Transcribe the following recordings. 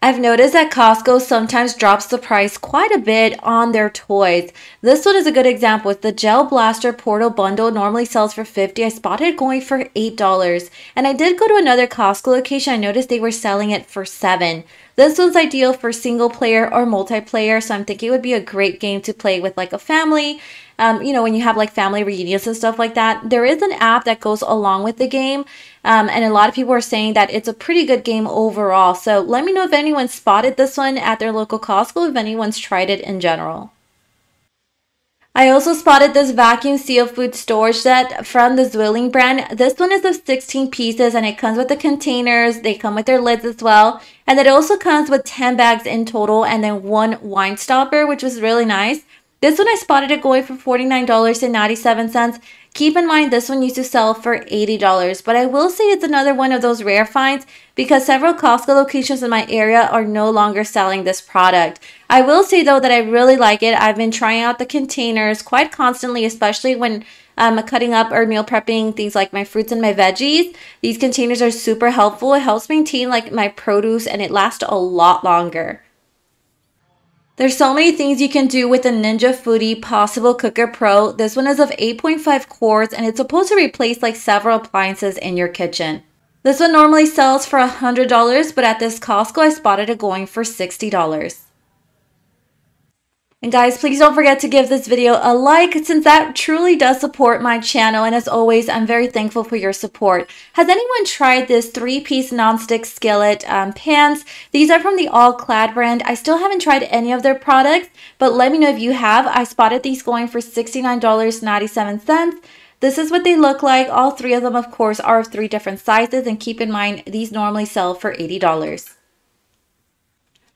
I've noticed that Costco sometimes drops the price quite a bit on their toys. This one is a good example. With the Gel Blaster Portal Bundle normally sells for 50 I spotted it going for $8. And I did go to another Costco location. I noticed they were selling it for 7 this one's ideal for single player or multiplayer, so I'm thinking it would be a great game to play with like a family. Um, you know, when you have like family reunions and stuff like that. There is an app that goes along with the game, um, and a lot of people are saying that it's a pretty good game overall. So let me know if anyone spotted this one at their local Costco, if anyone's tried it in general. I also spotted this vacuum seal food storage set from the Zwilling brand. This one is of 16 pieces and it comes with the containers. They come with their lids as well. And it also comes with 10 bags in total and then one wine stopper, which was really nice. This one I spotted it going for $49.97. Keep in mind this one used to sell for $80, but I will say it's another one of those rare finds because several Costco locations in my area are no longer selling this product. I will say though that I really like it. I've been trying out the containers quite constantly, especially when I'm cutting up or meal prepping things like my fruits and my veggies. These containers are super helpful. It helps maintain like my produce and it lasts a lot longer. There's so many things you can do with the Ninja Foodi Possible Cooker Pro. This one is of 8.5 quarts and it's supposed to replace like several appliances in your kitchen. This one normally sells for $100, but at this Costco I spotted it going for $60. And guys, please don't forget to give this video a like since that truly does support my channel. And as always, I'm very thankful for your support. Has anyone tried this three-piece nonstick skillet um, pans? These are from the All Clad brand. I still haven't tried any of their products, but let me know if you have. I spotted these going for $69.97. This is what they look like. All three of them, of course, are of three different sizes. And keep in mind, these normally sell for $80.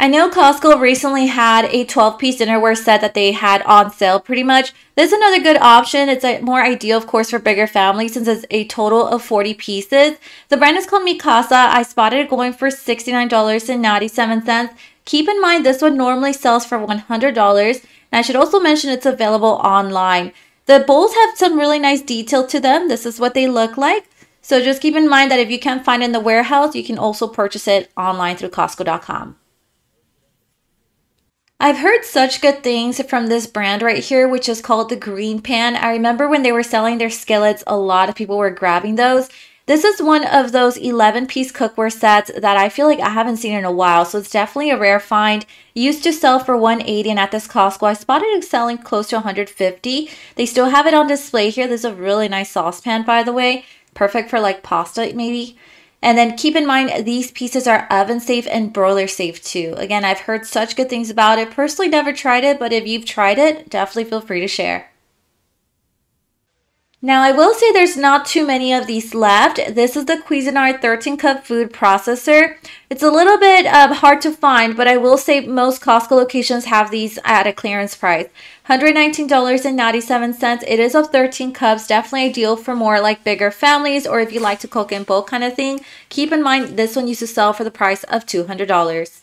I know Costco recently had a 12 piece dinnerware set that they had on sale pretty much. This is another good option. It's a more ideal, of course, for bigger families since it's a total of 40 pieces. The brand is called Mikasa. I spotted it going for $69.97. Keep in mind, this one normally sells for $100. And I should also mention it's available online. The bowls have some really nice detail to them. This is what they look like. So just keep in mind that if you can't find it in the warehouse, you can also purchase it online through Costco.com. I've heard such good things from this brand right here, which is called the Green Pan. I remember when they were selling their skillets, a lot of people were grabbing those. This is one of those 11 piece cookware sets that I feel like I haven't seen in a while, so it's definitely a rare find. Used to sell for 180 and at this Costco, I spotted it selling close to 150. They still have it on display here. This is a really nice saucepan, by the way. Perfect for like pasta, maybe. And then keep in mind, these pieces are oven safe and broiler safe too. Again, I've heard such good things about it. Personally, never tried it, but if you've tried it, definitely feel free to share. Now, I will say there's not too many of these left. This is the Cuisinart 13 cup food processor. It's a little bit uh, hard to find, but I will say most Costco locations have these at a clearance price. $119.97. It is of 13 cups, definitely ideal for more like bigger families or if you like to cook in bulk kind of thing. Keep in mind, this one used to sell for the price of $200.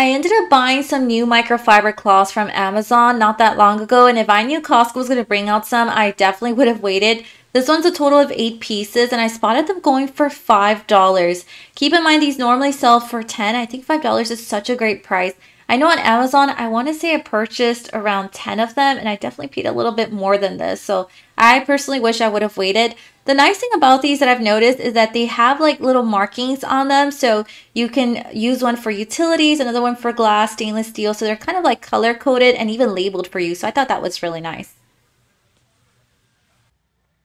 I ended up buying some new microfiber cloths from Amazon not that long ago, and if I knew Costco was going to bring out some, I definitely would have waited. This one's a total of 8 pieces, and I spotted them going for $5. Keep in mind, these normally sell for 10 I think $5 is such a great price. I know on Amazon, I want to say I purchased around 10 of them and I definitely paid a little bit more than this. So I personally wish I would have waited. The nice thing about these that I've noticed is that they have like little markings on them. So you can use one for utilities, another one for glass, stainless steel. So they're kind of like color coded and even labeled for you. So I thought that was really nice.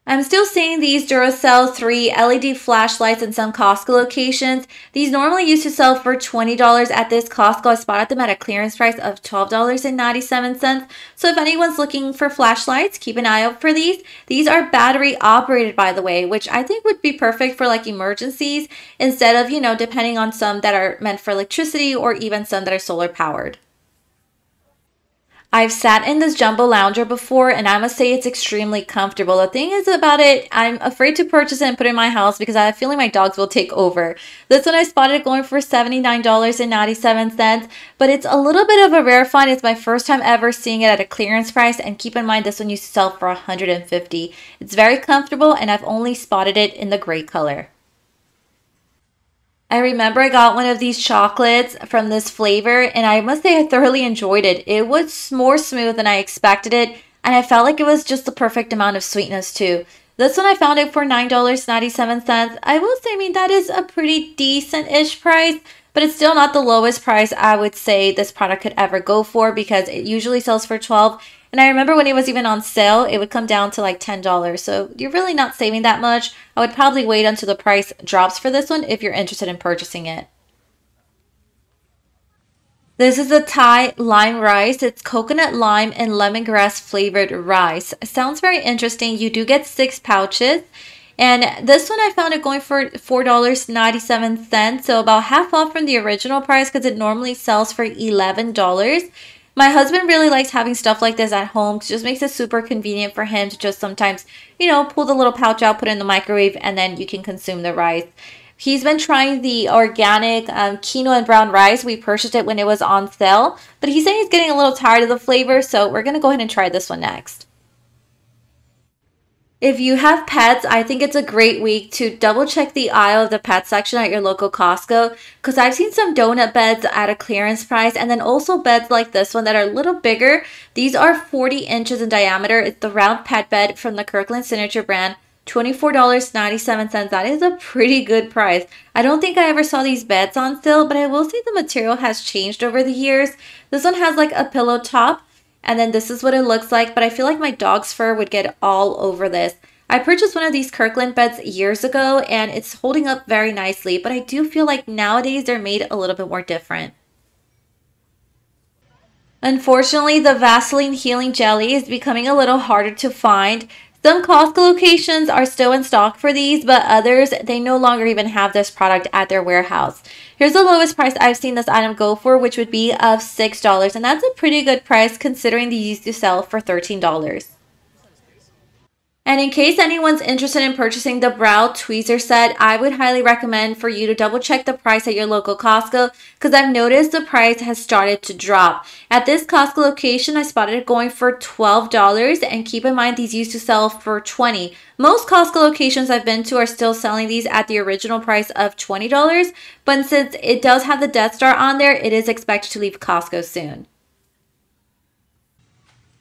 I'm still seeing these Duracell 3 LED flashlights in some Costco locations. These normally used to sell for $20 at this Costco. I spotted them at a clearance price of $12.97. So if anyone's looking for flashlights, keep an eye out for these. These are battery operated, by the way, which I think would be perfect for like emergencies instead of, you know, depending on some that are meant for electricity or even some that are solar powered. I've sat in this jumbo lounger before and I must say it's extremely comfortable. The thing is about it, I'm afraid to purchase it and put it in my house because I have a feeling my dogs will take over. This one I spotted going for $79.97, but it's a little bit of a rare find. It's my first time ever seeing it at a clearance price and keep in mind this one used to sell for 150. It's very comfortable and I've only spotted it in the gray color. I remember I got one of these chocolates from this flavor, and I must say I thoroughly enjoyed it. It was more smooth than I expected it, and I felt like it was just the perfect amount of sweetness too. This one I found it for $9.97. I will say, I mean, that is a pretty decent-ish price, but it's still not the lowest price I would say this product could ever go for because it usually sells for 12 and I remember when it was even on sale, it would come down to like $10. So you're really not saving that much. I would probably wait until the price drops for this one if you're interested in purchasing it. This is the Thai lime rice. It's coconut lime and lemongrass flavored rice. It sounds very interesting. You do get six pouches. And this one I found it going for $4.97, so about half off from the original price because it normally sells for $11. My husband really likes having stuff like this at home. It just makes it super convenient for him to just sometimes, you know, pull the little pouch out, put it in the microwave, and then you can consume the rice. He's been trying the organic um, quinoa and brown rice. We purchased it when it was on sale, but he's saying he's getting a little tired of the flavor, so we're going to go ahead and try this one next. If you have pets, I think it's a great week to double check the aisle of the pet section at your local Costco because I've seen some donut beds at a clearance price and then also beds like this one that are a little bigger. These are 40 inches in diameter. It's the round pet bed from the Kirkland Signature brand. $24.97. That is a pretty good price. I don't think I ever saw these beds on sale, but I will say the material has changed over the years. This one has like a pillow top and then this is what it looks like, but I feel like my dog's fur would get all over this. I purchased one of these Kirkland beds years ago and it's holding up very nicely, but I do feel like nowadays they're made a little bit more different. Unfortunately, the Vaseline Healing Jelly is becoming a little harder to find. Some Costco locations are still in stock for these, but others, they no longer even have this product at their warehouse. Here's the lowest price I've seen this item go for, which would be of $6, and that's a pretty good price considering these used to sell for $13. And in case anyone's interested in purchasing the Brow Tweezer set, I would highly recommend for you to double check the price at your local Costco because I've noticed the price has started to drop. At this Costco location, I spotted it going for $12 and keep in mind these used to sell for 20 Most Costco locations I've been to are still selling these at the original price of $20, but since it does have the Death Star on there, it is expected to leave Costco soon.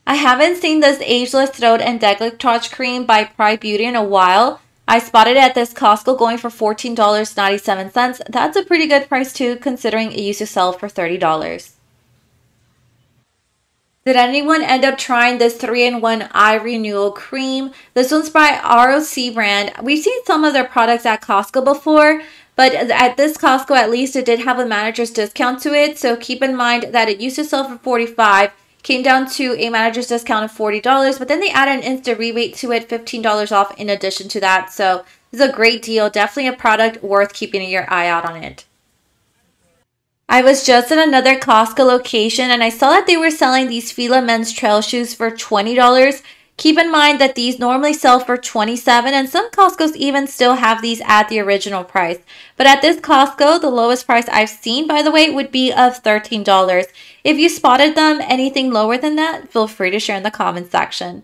I haven't seen this Ageless Throat and Decolletage Cream by Prai Beauty in a while. I spotted it at this Costco going for $14.97. That's a pretty good price too, considering it used to sell for $30. Did anyone end up trying this 3-in-1 Eye Renewal Cream? This one's by ROC brand. We've seen some of their products at Costco before, but at this Costco at least it did have a manager's discount to it. So keep in mind that it used to sell for 45 came down to a manager's discount of $40, but then they added an instant rebate to it, $15 off in addition to that. So this is a great deal. Definitely a product worth keeping your eye out on it. I was just in another Costco location and I saw that they were selling these Fila men's trail shoes for $20. Keep in mind that these normally sell for 27 and some Costco's even still have these at the original price. But at this Costco, the lowest price I've seen, by the way, would be of $13. If you spotted them anything lower than that, feel free to share in the comments section.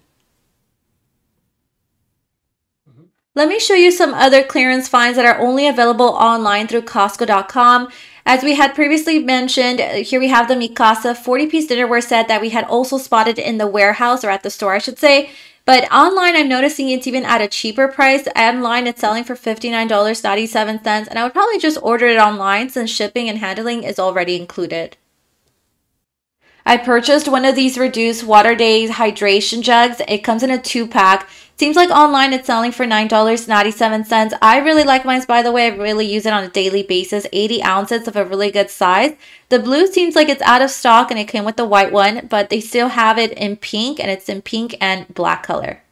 Mm-hmm. Let me show you some other clearance finds that are only available online through Costco.com. As we had previously mentioned, uh, here we have the Mikasa 40-piece dinnerware set that we had also spotted in the warehouse or at the store, I should say. But online, I'm noticing it's even at a cheaper price. Online, it's selling for $59.97, and I would probably just order it online since shipping and handling is already included. I purchased one of these reduced water days hydration jugs. It comes in a two pack. Seems like online it's selling for $9.97. I really like mine, by the way. I really use it on a daily basis. 80 ounces of a really good size. The blue seems like it's out of stock and it came with the white one, but they still have it in pink and it's in pink and black color.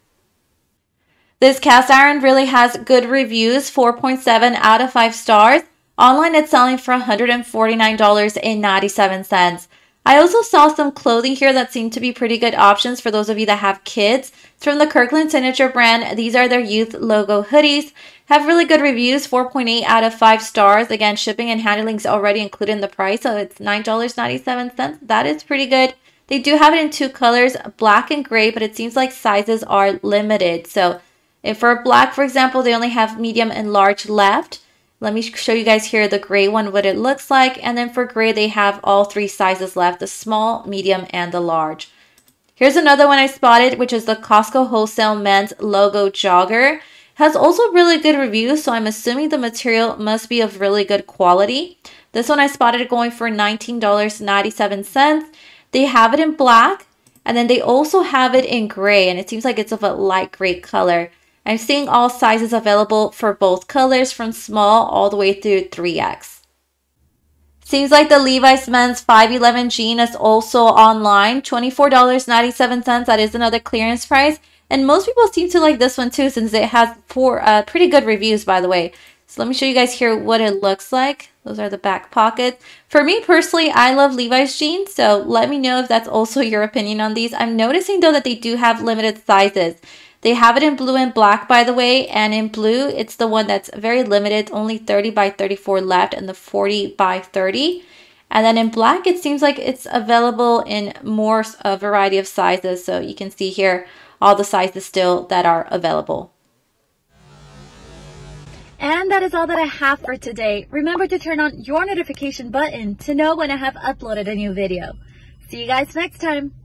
This cast iron really has good reviews, 4.7 out of 5 stars. Online it's selling for $149.97. I also saw some clothing here that seemed to be pretty good options for those of you that have kids. It's from the Kirkland Signature brand. These are their youth logo hoodies. Have really good reviews, 4.8 out of 5 stars. Again, shipping and handling is already included in the price, so it's $9.97. That is pretty good. They do have it in two colors, black and gray, but it seems like sizes are limited. So if for black, for example, they only have medium and large left. Let me show you guys here the gray one, what it looks like. And then for gray, they have all three sizes left, the small, medium, and the large. Here's another one I spotted, which is the Costco Wholesale Men's Logo Jogger. Has also really good reviews, so I'm assuming the material must be of really good quality. This one I spotted going for $19.97. They have it in black, and then they also have it in gray, and it seems like it's of a light gray color. I'm seeing all sizes available for both colors from small all the way through 3X. Seems like the Levi's men's 511 jean is also online, $24.97. That is another clearance price. And most people seem to like this one too since it has four uh, pretty good reviews, by the way. So let me show you guys here what it looks like. Those are the back pockets. For me personally, I love Levi's jeans, so let me know if that's also your opinion on these. I'm noticing though that they do have limited sizes. They have it in blue and black, by the way, and in blue, it's the one that's very limited, only 30 by 34 left and the 40 by 30. And then in black, it seems like it's available in more a variety of sizes. So you can see here all the sizes still that are available. And that is all that I have for today. Remember to turn on your notification button to know when I have uploaded a new video. See you guys next time.